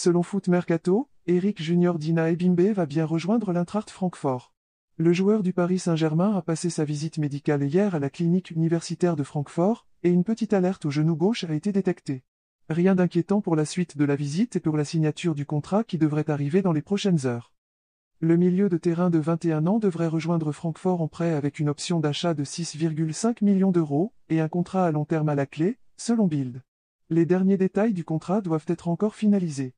Selon Foot Mercato, Eric Junior Dina Ebimbe va bien rejoindre l'Eintracht Francfort. Le joueur du Paris Saint-Germain a passé sa visite médicale hier à la clinique universitaire de Francfort, et une petite alerte au genou gauche a été détectée. Rien d'inquiétant pour la suite de la visite et pour la signature du contrat qui devrait arriver dans les prochaines heures. Le milieu de terrain de 21 ans devrait rejoindre Francfort en prêt avec une option d'achat de 6,5 millions d'euros et un contrat à long terme à la clé, selon Bild. Les derniers détails du contrat doivent être encore finalisés.